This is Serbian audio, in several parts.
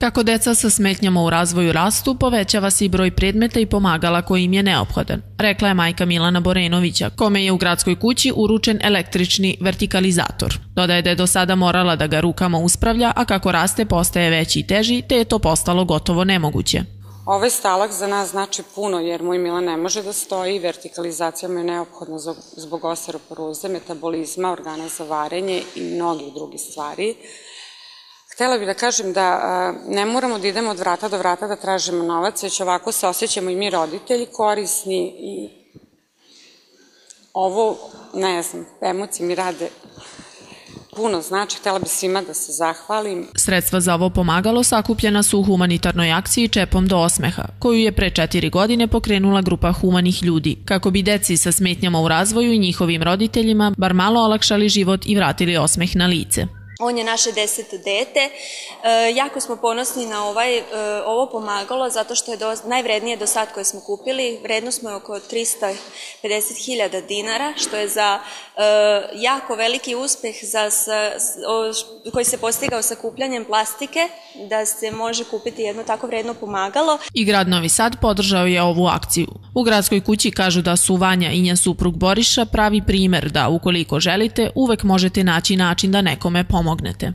Kako deca sa smetnjama u razvoju rastu, povećava se i broj predmeta i pomagala koji im je neophodan, rekla je majka Milana Borenovića, kome je u gradskoj kući uručen električni vertikalizator. Dodaje da je do sada morala da ga rukama uspravlja, a kako raste postaje veći i teži, te je to postalo gotovo nemoguće. Ovaj stalak za nas znači puno jer moj Milan ne može da stoji, vertikalizacija mu je neophodna zbog osteoporoze, metabolizma, organa za varenje i mnogih drugih stvari. Htela bih da kažem da ne moramo da idemo od vrata do vrata da tražimo novac, već ovako se osjećamo i mi roditelji korisni i ovo, ne znam, emocije mi rade puno znači, htela bih svima da se zahvalim. Sredstva za ovo pomagalo sakupljena su u humanitarnoj akciji Čepom do osmeha, koju je pre četiri godine pokrenula grupa humanih ljudi, kako bi deci sa smetnjama u razvoju i njihovim roditeljima bar malo olakšali život i vratili osmeh na lice. On je naše deseto dete. E, jako smo ponosni na ovaj, e, ovo pomagalo zato što je do, najvrednije do sad koje smo kupili. Vredno smo je oko 350.000 dinara, što je za e, jako veliki uspeh za, sa, o, koji se postigao sa kupljanjem plastike, da se može kupiti jedno tako vredno pomagalo. I grad Novi Sad podržao je ovu akciju. U gradskoj kući kažu da su Vanja i njen suprug Boriša pravi primer da ukoliko želite uvek možete naći način da nekome pomognete.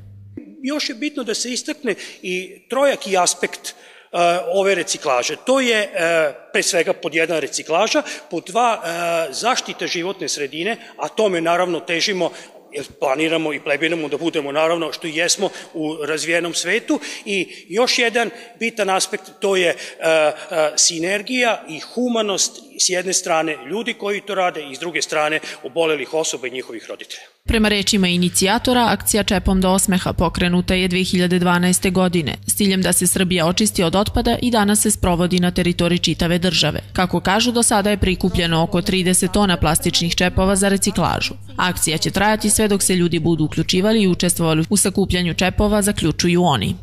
Još je bitno da se istakne i trojaki aspekt uh, ove reciklaže. To je uh, pre svega pod jedan reciklaža, pod dva uh, zaštita životne sredine, a tome naravno težimo jer planiramo i plebiramo da budemo naravno što jesmo u razvijenom svetu i još jedan bitan aspekt to je uh, uh, sinergija i humanost s jedne strane ljudi koji to rade i s druge strane obolelih osoba i njihovih roditelja. Prema rečima inicijatora, akcija Čepom do osmeha pokrenuta je 2012. godine s ciljem da se Srbija očisti od otpada i danas se sprovodi na teritoriji čitave države. Kako kažu, do sada je prikupljeno oko 30 tona plastičnih čepova za reciklažu. Akcija će trajati sve dok se ljudi budu uključivali i učestvovali u sakupljanju čepova, zaključuju oni.